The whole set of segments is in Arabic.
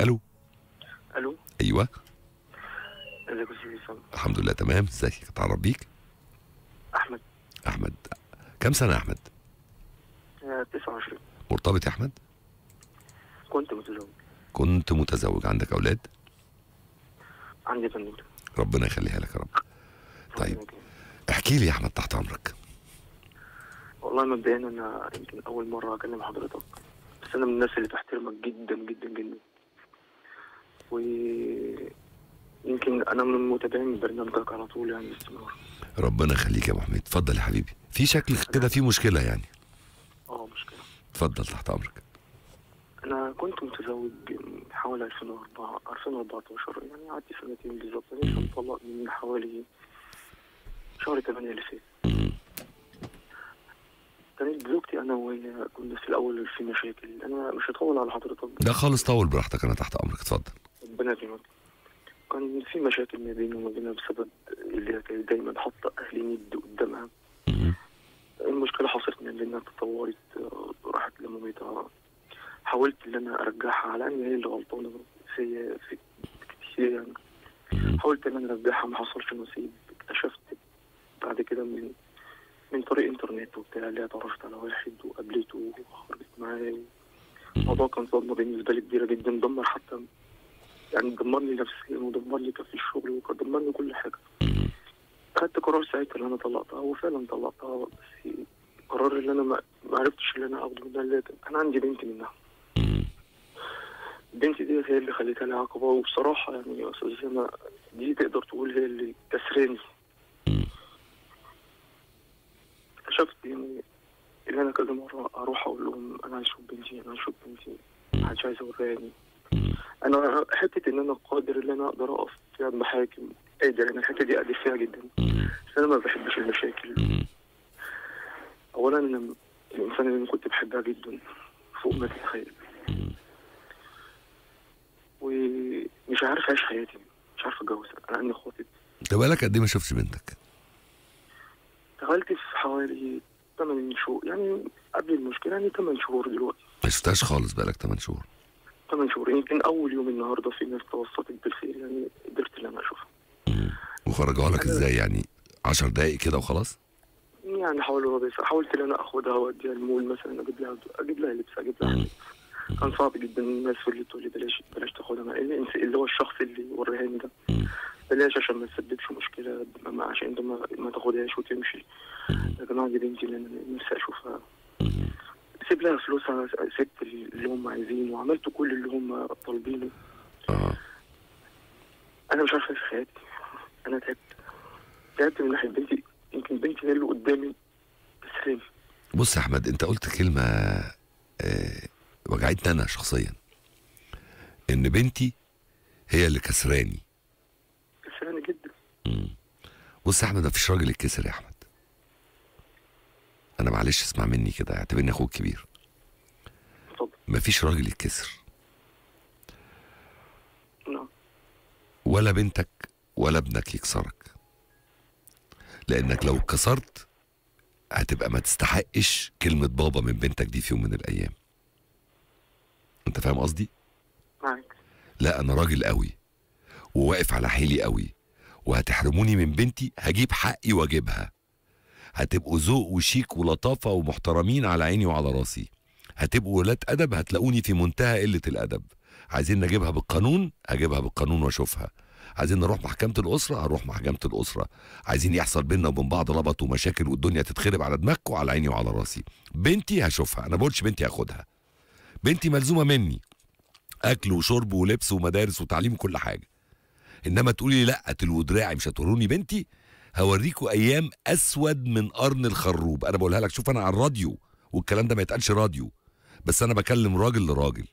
ألو. ألو. أيوه. ازيك يا الحمد لله تمام. إزيك؟ أتعرف بيك؟ أحمد. أحمد. كم سنة يا أحمد؟ آه، 29 مرتبط يا أحمد؟ كنت متزوج. كنت متزوج. عندك أولاد؟ عندي بنوتة. ربنا يخليها لك يا رب. طيب. احكي لي يا أحمد تحت أمرك. والله مبدئيا أنا يمكن أول مرة أكلم حضرتك بس أنا من الناس اللي بحترمك جدا جدا جدا. و يمكن أنا من متابعين برنامجك على طول يعني باستمرار. ربنا يخليك يا أبو حميد. اتفضل يا حبيبي. في شكلك كده في مشكلة يعني. آه مشكلة. اتفضل تحت أمرك. أنا كنت متزوج حوالي 2004 2014 يعني قعدت سنتين بالظبط. أنا لسه مطلق من حوالي شهر 8 اللي فات. كانت زوجتي أنا وهي كنا في الأول في مشاكل. أنا مش هطول على حضرتك. ده خالص طول براحتك أنا تحت أمرك. اتفضل. ربنا يكرمك كان في مشاكل ما بيني وما بينها بسبب اللي هي كانت دايما حاطة أهلي ند قدامها. المشكلة حصلت من إنها تطورت آه، راحت لمامتها. حاولت إن أنا أرجعها على ان هي اللي غلطانة. في في كتير يعني. حاولت إن أنا أرجعها ما حصلش نصيب. اكتشفت بعد كده من من طريق إنترنت وبتاع اللي اتعرفت على واحد وقابلته وخرجت معاه الموضوع كان صدمة بالنسبة لي كبيرة جدا. دمر حتى يعني دمرني نفسيا ودمر لي في الشغل ودمرني كل حاجة. خدت قرار ساعتها ان أنا طلقتها وفعلا طلقتها بس القرار اللي أنا ما عرفتش اللي أنا أخده منها اللي أنا عندي بنت منها مم. بنتي دي هي اللي خليتها لي عقبة وبصراحة يعني يا أستاذ اسامه دي تقدر تقول هي اللي كسراني. اكتشفت يعني إن أنا كذا مرة أروح أقول لهم أنا عايز أشوف بنتي أنا عايز أشوف بنتي محدش عايز يوراني أنا حتة إن أنا قادر إن أنا أقدر أقف في محاكم قادر أنا الحتة دي قادر فيها جدا. بس أنا ما بحبش المشاكل. اولا أنا الإنسان اللي كنت بحبها جدا فوق ما تتخيل. ومش عارف أعيش حياتي مش عارف أتجوز أنا عندي خاطب. أنت بقالك قد إيه ما شفتش بنتك؟ اشتغلت في حوالي 8 شهور يعني قبل المشكلة يعني 8 شهور دلوقتي. ما شفتهاش خالص بقالك 8 شهور. 8 شهور يمكن أول يوم النهارده في ناس توسطت بالخير يعني قدرت إن أنا اشوفها. وخرجوها لك إزاي يعني 10 دقايق كده وخلاص يعني حوالي ربع ساعه حاولت إن أنا آخدها واوديها المول مثلا أجيب لها أجيب لها لبس أجيب لها. كان صعب جدا الناس اللي تقول لي بلاش بلاش تاخدها معايا اللي هو الشخص اللي وريهاني ده. بلاش عشان ما تسببش مشكلة عشان انت ما, ما تاخدهاش وتمشي لكن عندي بنتي اللي أنا نفسي أشوفها. سيب لها فلوسها سبت اللي هم عايزينه وعملت كل اللي هم طالبينه. آه. أنا مش عارف اعيش حياتي. أنا تعبت. تعبت من ناحية بنتي. يمكن بنتي هي اللي قدامي تسرني بص يا أحمد أنت قلت كلمة آه وجعتني أنا شخصيا. إن بنتي هي اللي كسراني. تسرني جدا. مم. بص يا أحمد مفيش راجل يتكسر يا أحمد. أنا معلش اسمع مني كده اعتبرني أخوك كبير. اتفضل. مفيش راجل يتكسر. نعم. ولا بنتك ولا ابنك يكسرك. لأنك لو اتكسرت هتبقى ما تستحقش كلمة بابا من بنتك دي في يوم من الأيام. أنت فاهم قصدي؟ لا أنا راجل قوي وواقف على حيلي قوي. وهتحرموني من بنتي هجيب حقي واجيبها. هتبقوا ذوق وشيك ولطافة ومحترمين على عيني وعلى راسي. هتبقوا ولاد أدب هتلاقوني في منتهى قلة الأدب. عايزين نجيبها بالقانون؟ هجيبها بالقانون وأشوفها. عايزين نروح محكمة الأسرة؟ هروح محكمة الأسرة. عايزين يحصل بينا وبين بعض لبط ومشاكل والدنيا تتخرب على دماغكم وعلى عيني وعلى راسي. بنتي هشوفها. أنا بقولش بنتي هاخدها. بنتي ملزومة مني. أكل وشرب ولبس ومدارس وتعليم وكل حاجة. إنما تقولي لأ تلو دراعي مش هتوروني بنتي؟ هوريكوا أيام أسود من قرن الخروب. أنا بقولها لك شوف أنا على الراديو والكلام ده ما يتقالش راديو بس أنا بكلم راجل لراجل.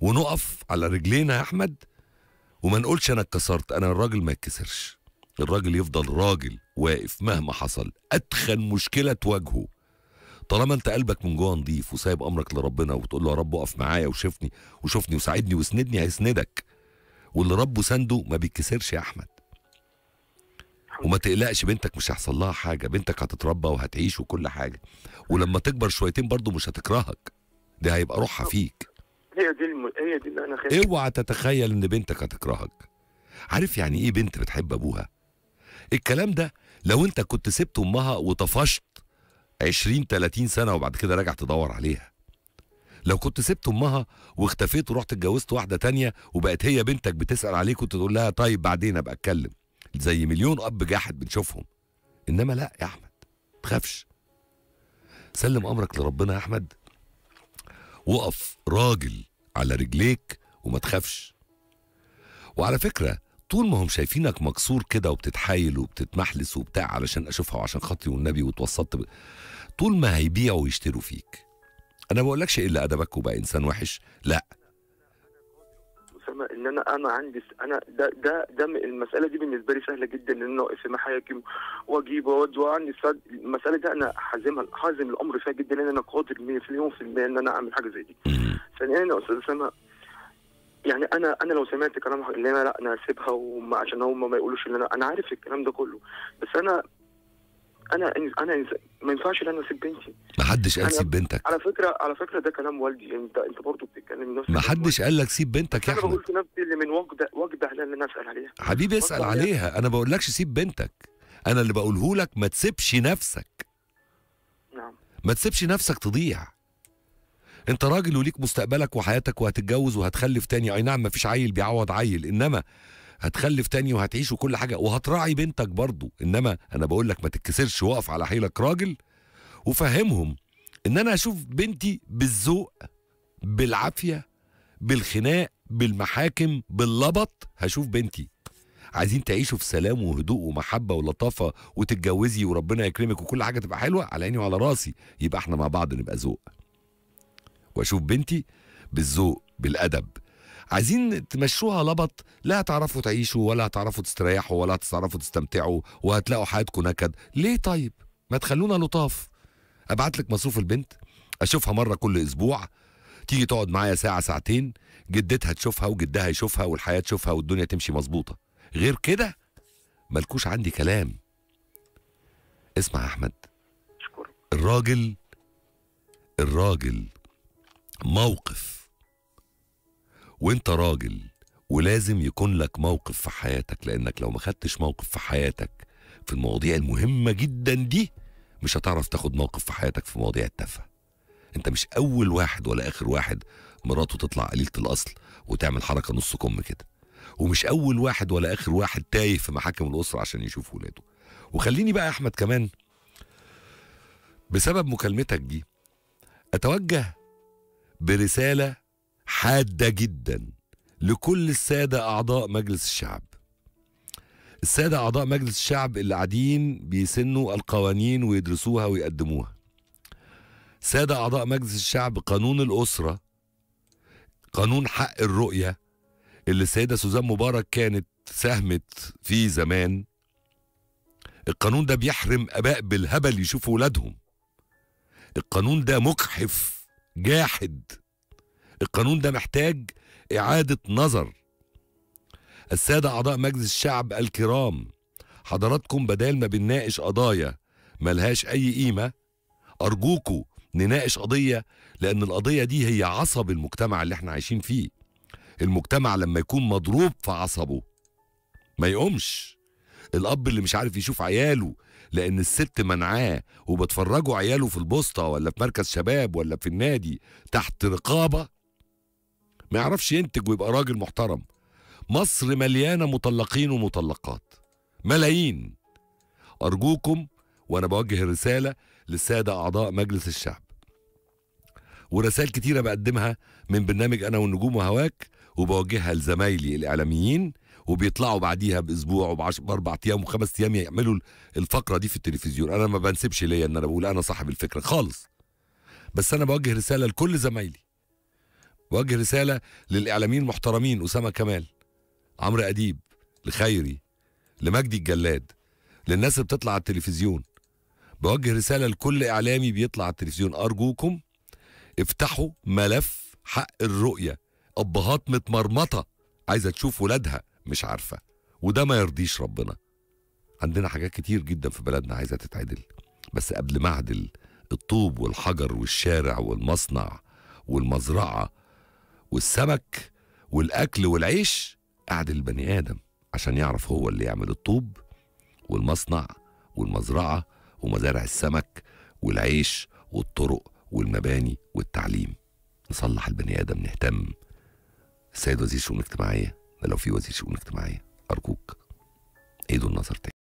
ونقف على رجلينا يا أحمد وما نقولش أنا اتكسرت أنا الراجل ما يتكسرش. الراجل يفضل راجل واقف مهما حصل أتخن مشكلة تواجهه. طالما أنت قلبك من جوه نضيف وسايب أمرك لربنا وتقول له يا رب اقف معايا وشفني وشوفني وساعدني واسندني هيسندك. واللي ربه سنده ما بيتكسرش يا أحمد. وما تقلقش بنتك مش هيحصل لها حاجة بنتك هتتربى وهتعيش وكل حاجة. ولما تكبر شويتين برضو مش هتكرهك. ده هيبقى روحها فيك. هي دي الم... هي دي اللي أنا خايف اوعى تتخيل إن بنتك هتكرهك. عارف يعني إيه بنت بتحب أبوها؟ الكلام ده لو أنت كنت سبت أمها وطفشت 20 30 سنة وبعد كده راجع تدور عليها. لو كنت سبت أمها واختفيت ورحت اتجوزت واحدة تانية وبقت هي بنتك بتسأل عليك وانت تقول لها طيب بعدين أبقى أتكلم. زي مليون أب جاحد بنشوفهم. إنما لا يا أحمد تخافش. سلم أمرك لربنا يا أحمد. وقف راجل على رجليك وما تخافش. وعلى فكرة طول ما هم شايفينك مكسور كده وبتتحايل وبتتمحلس وبتاع علشان أشوفها وعشان خاطري والنبي واتوسطت ب... طول ما هيبيعوا ويشتروا فيك. أنا ما بقولكش إلا أدبك وبقى إنسان وحش لا. إن أنا أنا عندي أنا ده ده ده المسألة دي بالنسبة لي سهلة جدا إن أنا أقف في محاكم وأجيب وعندي المسألة دي أنا حازمها حازم الأمر فيها جدا إن أنا قادر مليون في المية إن أنا أعمل حاجة زي دي. ثانيا يا أستاذ أسامة يعني أنا أنا لو سمعت كلام اللي أنا لا أنا هسيبها وما عشان هم ما يقولوش إن أنا أنا عارف الكلام ده كله بس أنا أنا أنا ما ينفعش إن أنا أسيب بنتي. ما حدش قال سيب بنتك. على فكره على فكرة ده كلام والدي انت أنت برضه بتتكلم نفس ما حدش قال لك سيب بنتك يا أنا بقول احمد في نفسي اللي من وجده وجده اللي أنا أسأل عليها. حبيبي اسأل عليها. أنا بقولكش سيب بنتك. أنا اللي بقوله لك ما تسيبش نفسك. نعم. ما تسيبش نفسك تضيع. أنت راجل وليك مستقبلك وحياتك وهتتجوز وهتخلف تاني. أي نعم مفيش عيل بيعوض عيل. إنما هتخلف تاني وهتعيش وكل حاجة وهتراعي بنتك برضو. إنما أنا بقول لك ما تتكسرش وقف على حيلك راجل وفهمهم. إن أنا أشوف بنتي بالذوق بالعافية بالخناق بالمحاكم باللبط هشوف بنتي. عايزين تعيشوا في سلام وهدوء ومحبة ولطافة وتتجوزي وربنا يكرمك وكل حاجة تبقى حلوة على عيني وعلى راسي. يبقى إحنا مع بعض نبقى ذوق. وأشوف بنتي بالذوق بالأدب عايزين تمشوها لبط لا هتعرفوا تعيشوا ولا هتعرفوا تستريحوا ولا هتعرفوا تستمتعوا وهتلاقوا حياتكم نكد. ليه طيب؟ ما تخلونا لطاف. أبعت لك مصروف البنت أشوفها مرة كل أسبوع. تيجي تقعد معايا ساعة ساعتين. جدتها تشوفها وجدها يشوفها والحياة تشوفها والدنيا تمشي مظبوطة. غير كده ملكوش عندي كلام. اسمع يا أحمد. الراجل الراجل موقف. وانت راجل ولازم يكون لك موقف في حياتك لأنك لو ما خدتش موقف في حياتك في المواضيع المهمة جدا دي مش هتعرف تاخد موقف في حياتك في مواضيع التافهة. انت مش أول واحد ولا آخر واحد مراته تطلع قليلة الأصل وتعمل حركة نص كم كده. ومش أول واحد ولا آخر واحد تايه في محاكم الأسرة عشان يشوف ولاده. وخليني بقى يا أحمد كمان بسبب مكالمتك دي أتوجه برسالة حادة جدا لكل السادة أعضاء مجلس الشعب. السادة أعضاء مجلس الشعب اللي قاعدين بيسنوا القوانين ويدرسوها ويقدموها. سادة أعضاء مجلس الشعب قانون الأسرة قانون حق الرؤية اللي السيدة سوزان مبارك كانت ساهمت فيه زمان. القانون ده بيحرم أباء بالهبل يشوفوا ولادهم. القانون ده مجحف جاحد. القانون ده محتاج إعادة نظر. السادة أعضاء مجلس الشعب الكرام حضراتكم بدال ما بنناقش قضايا ملهاش أي قيمة أرجوكوا نناقش قضية لأن القضية دي هي عصب المجتمع اللي إحنا عايشين فيه. المجتمع لما يكون مضروب في عصبه ما يقومش. الأب اللي مش عارف يشوف عياله لأن الست منعاه وبتفرجوا عياله في البوسطة ولا في مركز شباب ولا في النادي تحت رقابة ما يعرفش ينتج ويبقى راجل محترم. مصر مليانة مطلقين ومطلقات. ملايين. أرجوكم وأنا بوجه الرساله للسادة أعضاء مجلس الشعب. ورسائل كتيرة بقدمها من برنامج أنا والنجوم وهواك وبوجهها لزمايلي الإعلاميين وبيطلعوا بعديها بأسبوع وبعش- بأربع أيام وخمس أيام يعملوا الفقرة دي في التلفزيون. أنا ما بنسبش ليا إن أنا بقول أنا صاحب الفكرة خالص. بس أنا بوجه رسالة لكل زمايلي. بوجه رسالة للإعلاميين المحترمين أسامة كمال عمرو أديب لخيري لمجدي الجلاد للناس اللي بتطلع على التلفزيون. بوجه رسالة لكل إعلامي بيطلع على التلفزيون. أرجوكم افتحوا ملف حق الرؤية. أبهات متمرمطة عايزة تشوف ولادها مش عارفة وده ما يرضيش ربنا. عندنا حاجات كتير جدا في بلدنا عايزة تتعدل بس قبل ما اعدل الطوب والحجر والشارع والمصنع والمزرعة والسمك والأكل والعيش قعد البني آدم عشان يعرف هو اللي يعمل الطوب والمصنع والمزرعة ومزارع السمك والعيش والطرق والمباني والتعليم. نصلح البني آدم نهتم. السيد وزير الشؤون الاجتماعيه ده لو في وزير شؤون اجتماعية أرجوك عيدوا النظر تاني.